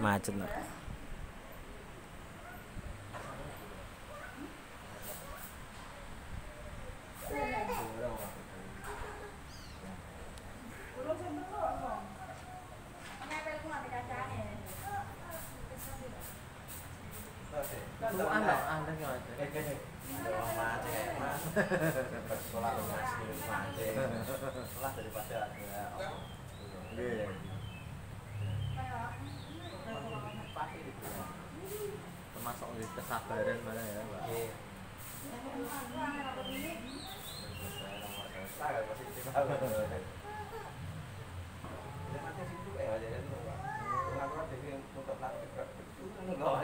macet daripada ada Termasuk di kesabaran mana ya, Mbak? Entok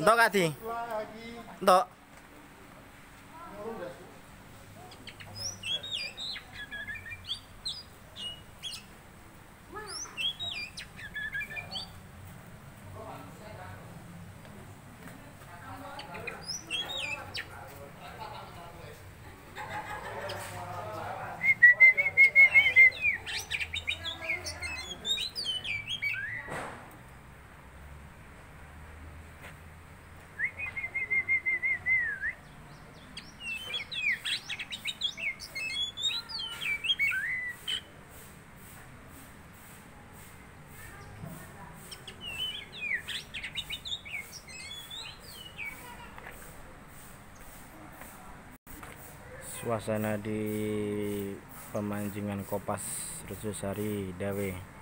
द काथी द Suasana di pemancingan Kopas Rejosari Dawe.